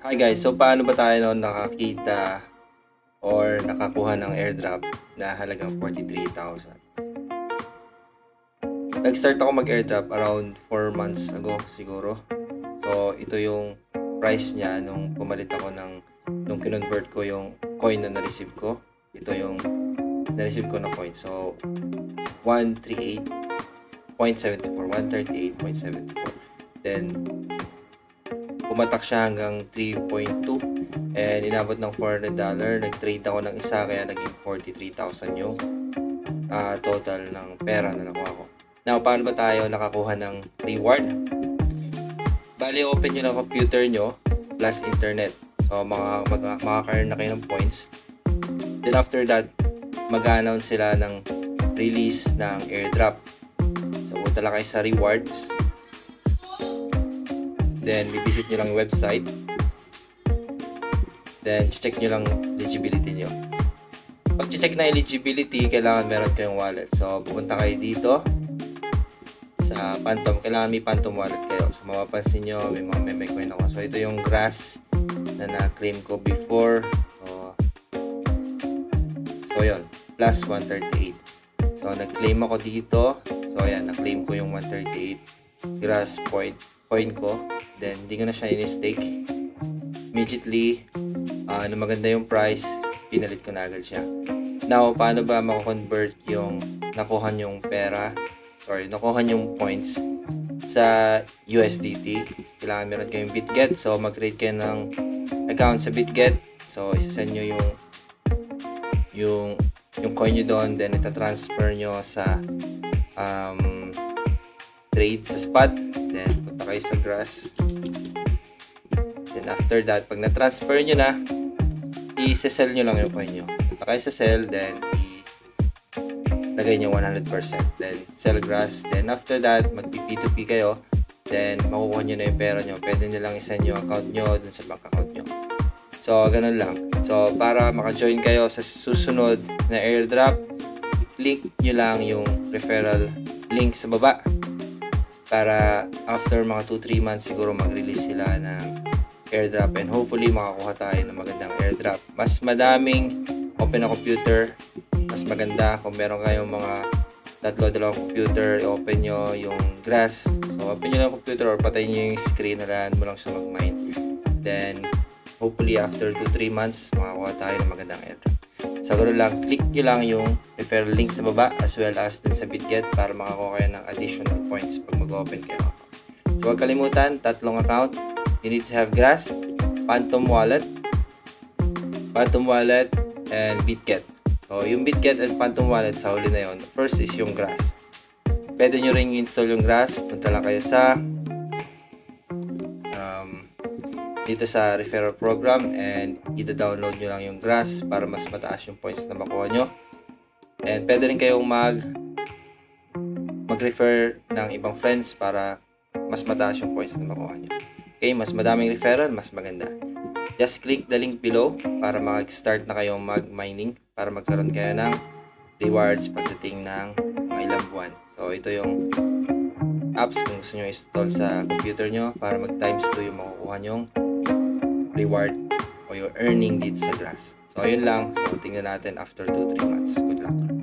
Hi guys, so paano ba tayo no nakakita or nakakuha ng airdrop na halagang 43,000? Nag-start ako mag-airdrop around 4 months ago siguro. So ito yung price niya nung pumalit ako ng nung kinonvert ko yung coin na na-receive ko. Ito yung na-receive ko na coin. So 138.74, 138.74. Then pumatak siya hanggang 3.2 and inabot ng $400 nag-trade ako ng isa kaya naging 43,000 yung uh, total ng pera na nakuha ko. Now paano ba tayo nakakuha ng reward? Bali open nyo ng computer nyo plus internet. So mga, mag, makaka-earn na kayo ng points. Then after that mag-announce sila ng release ng airdrop. So punta lang kayo sa rewards Then, bibisit nyo lang website. Then, check nyo lang eligibility nyo. Pag check na eligibility, kailangan meron kayong wallet. So, pupunta kayo dito sa Phantom. Kailangan may Phantom wallet kayo. So, mapapansin nyo, may mga meme coin ako. So, ito yung grass na na-claim ko before. So, so yun. Plus 138. So, nag-claim ako dito. So, ayan. Na-claim ko yung 138 grass point coin ko. Then, hindi ko na siya in-stake. Immediately, uh, na maganda yung price, pinalit ko na agad siya. Now, paano ba mako-convert yung nakuha yung pera, sorry, nakuha yung points sa USDT? Kailangan meron kayong BitGet. So, mag-create kayo ng account sa BitGet. So, isa-send nyo yung yung yung coin nyo doon, then ita-transfer nyo sa um, trade sa spot, then kayo sa grass, Then after that, pag na-transfer nyo na, i-sell nyo lang yung coin nyo. Punta kayo sa sell, then i-lagay nyo 100%. Then sell grass. Then after that, mag-P2P kayo. Then makukuha nyo na yung pera nyo. Pwede nyo lang isend yung account nyo dun sa bank account nyo. So, ganun lang. So, para maka-join kayo sa susunod na airdrop, click nyo lang yung referral link sa baba para after mga 2-3 months siguro mag-release sila ng airdrop and hopefully makakuha tayo ng magandang airdrop. Mas madaming open na computer, mas maganda kung meron kayong mga tatlo dalawang computer, open nyo yung grass. So, open nyo lang computer or patayin nyo yung screen, halaan mo lang siya mag-mine. Then, hopefully after 2-3 months, makakuha tayo ng magandang airdrop. So, ganoon lang, click nyo lang yung referral link sa baba as well as din sa BitGet para makakuha kayo ng additional points pag mag-open kayo. So, huwag kalimutan, tatlong account, you need to have Grass, Phantom Wallet, Phantom Wallet, and BitGet. So, yung BitGet and Phantom Wallet sa huli na yon. First is yung Grass. Pwede nyo ring install yung Grass. Punta lang kayo sa um, dito sa referral program and i-download nyo lang yung Grass para mas mataas yung points na makuha nyo. And pwede rin kayong mag mag-refer ng ibang friends para mas mataas yung points na makuha nyo. Okay, mas madaming referral, mas maganda. Just click the link below para mag-start na kayong mag-mining para magkaroon kayo ng rewards pagdating ng mga ilang buwan. So, ito yung apps kung gusto nyo install sa computer nyo para mag-times 2 yung makukuha nyong reward o yung earning dito sa Grass. So, ayun lang. So, tingnan natin after 2-3 months. Good luck.